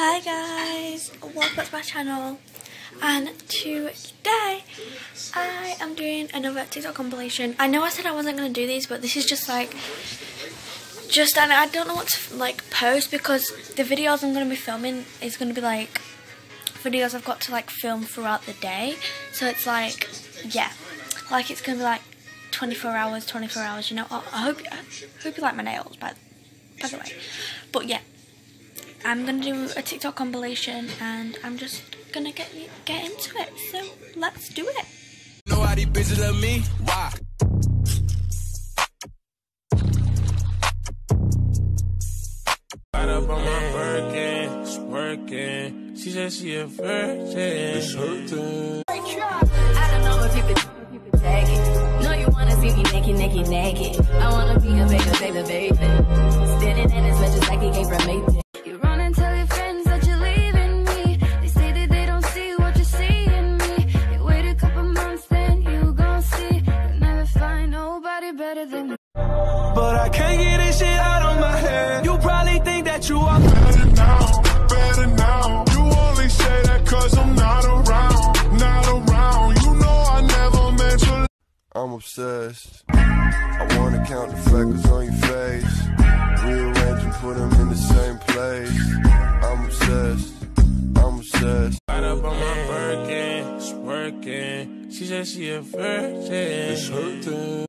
Hi guys, welcome back to my channel and today I am doing another TikTok compilation. I know I said I wasn't going to do these but this is just like, just and I don't know what to like post because the videos I'm going to be filming is going to be like videos I've got to like film throughout the day. So it's like, yeah, like it's going to be like 24 hours, 24 hours, you know. I, I hope, I hope you like my nails by, by the way. But yeah. I'm gonna do a TikTok compilation and I'm just gonna get get into it. So let's do it. Nobody busy than me. Why? up on my Birkin, working. She said she a virgin. It's hurting. I don't know if you could, you could take it. No, you wanna see me naked, naked, naked. I wanna be a baby, baby, baby. Spinning in as much as like he came from me. you listen to what I'm on my head? You probably think that you are better now, better now. You only say that cause I'm not around, not around. You know I never meant to. I'm obsessed. I wanna count the freckles on your face. Rearrange and put them in the same place. I'm obsessed. I'm obsessed. Right up on my Birkin, it's working. She said she a virgin. It's hurting.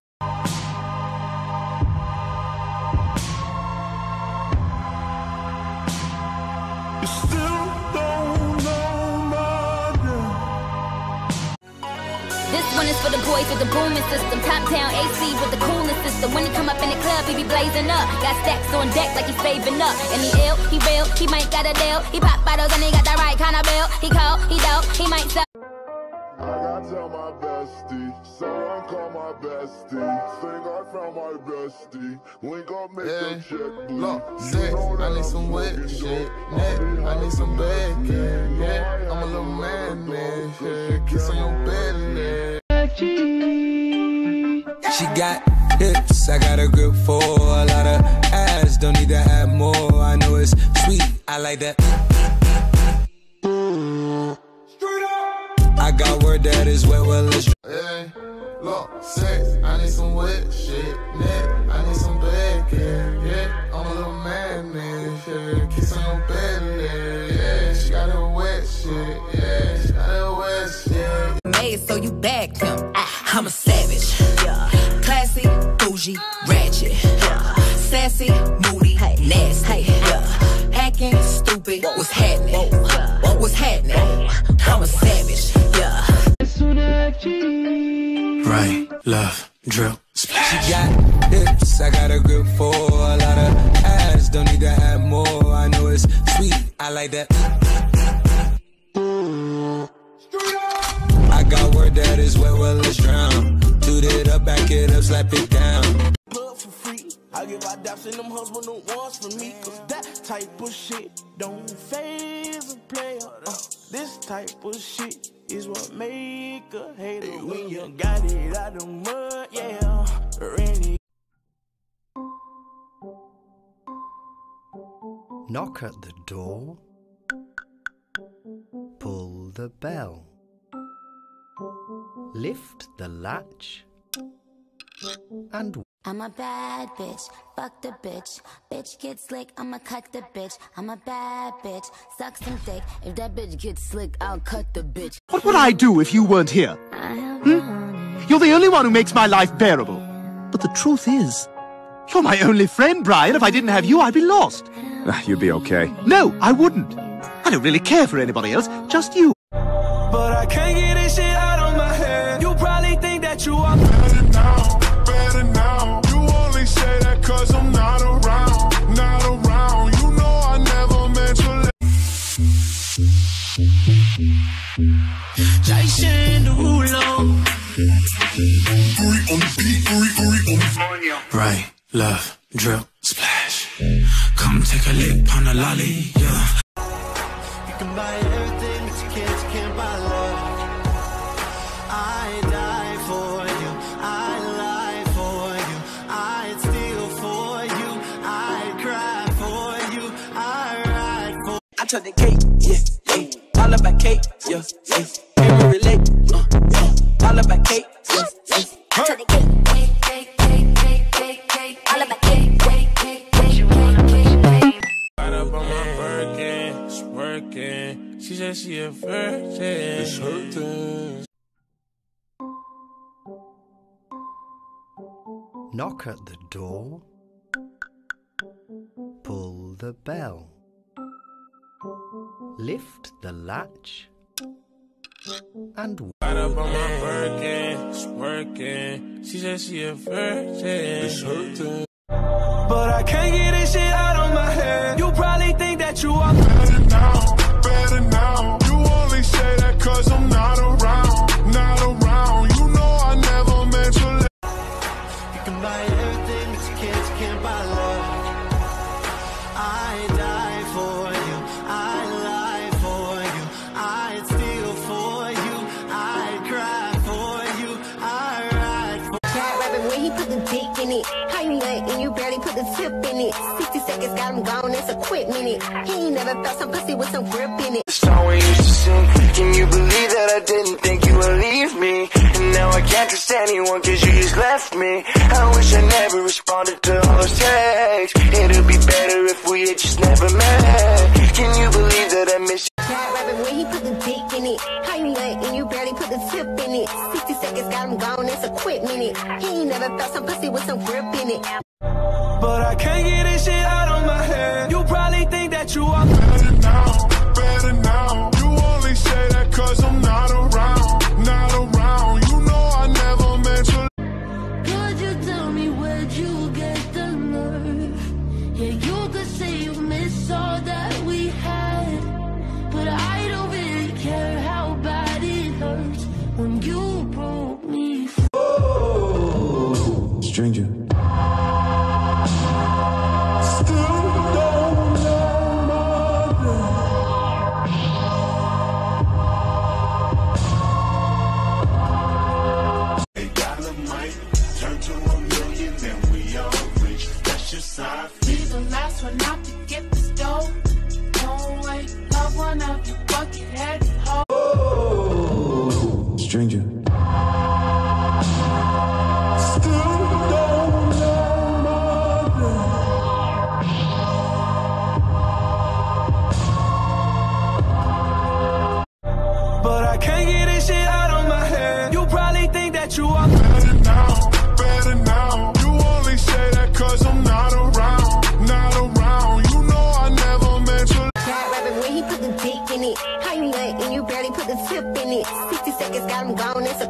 With the booming system. Top town AC with the coolest system. When he come up in the club, he be blazing up. Got stacks on deck like he's saving up. And he ill, he real, he might got a deal. He pop bottles and he got the right kind of bill. He cold, he dope, he might sell. I gotta tell my bestie, someone call my bestie. Think I found my bestie. Link up, make yeah. the check bleed. Look, sex, I need some wet shit. Neck, I need some bacon. Yeah, I'm a little man, man. Yeah, kiss on your belly. She got hips, I got a grip for a lot of ass. Don't need to add more. I know it's sweet, I like that. I got word that is wet, well, let's. Hey, look, sex, I need some wet shit. Neck, I need some bacon. Yeah, I'm a little man, man. Yeah, kiss on your belly. Yeah, she got a wet shit. Yeah, she got a wet shit. Made so you bagged him. I'm a savage. Right, love, drill, splash. She got hips, I got a grip for a lot of ass. Don't need to add more. I know it's sweet. I like that. I got word that is wet, well, let's drown. Toot it up, back it up, slap it down. Blood for free. I give my daps and them husband don't wants for me. Cause that type of shit don't phase a player. Uh, this type of shit is what make a hater. When you got it out the mud, yeah. Randy. Knock at the door. Pull the bell. Lift the latch and I'm a bad bitch, fuck the bitch. Bitch get slick, I'ma cut the bitch. I'm a bad bitch, suck some dick. If that bitch gets slick, I'll cut the bitch. What would I do if you weren't here? Hmm? You're the only one who makes my life bearable. But the truth is, you're my only friend, Brian. If I didn't have you, I'd be lost. Ah, you'd be okay. No, I wouldn't. I don't really care for anybody else, just you. But I can't get this shit out of my head. You probably think that you are Jason Derulo. Right, love, drill, splash. Come take a lick on the lolly, yeah. You can buy everything, but you can't, you can't buy love. I die for you, I lie for you, I'd steal for you, I'd cry for you, I ride for. You. I took the cake, yeah, yeah. All about cake, yeah, yeah. Can't relate, uh, yeah. All about cake, yeah, yeah. Working. She said she a virgin. It's hurting. Knock at the door. Pull the bell. Lift the latch. And Right up on my Birkin, it's working. She said she a virgin. It's hurting. But I can't get this shit out of my head. You probably think that you are. Better now, better now. You only say that cause I'm not around, not around. You know I never meant to let You can buy everything, but you can't, you can't buy love. I tip in it. 60 seconds got him gone, that's a quick minute. He ain't never felt some pussy with some grip in it. We used to sing. Can you believe that I didn't think you would leave me? And now I can't trust anyone cause you just left me. I wish I never responded to all those texts. It'd be better if we had just never met. Can you believe that I miss you? Cat rapping when he put the dick in it. How you and you barely put the tip in it. 60 seconds got him gone, that's a quick minute. He ain't never felt some pussy with some grip in it. But I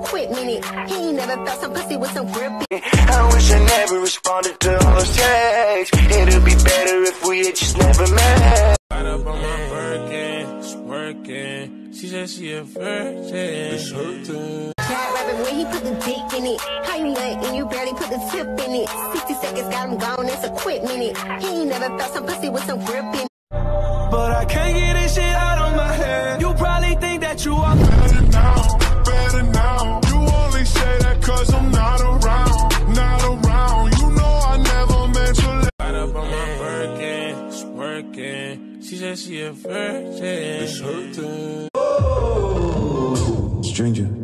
quick minute. He ain't never felt some pussy with some grip in. I wish I never responded to all those texts. It'd be better if we had just never met. Right up on my Birkin, it's working. She said she a virgin. It's hurting. Cat rapping when he put the dick in it. How you nut and you barely put the tip in it. 60 seconds got him gone, that's a quick minute. He ain't never felt some pussy with some grip in it. But I can't get this shit out of my head. You probably think that you are. Virgin. It's hurting. Stranger.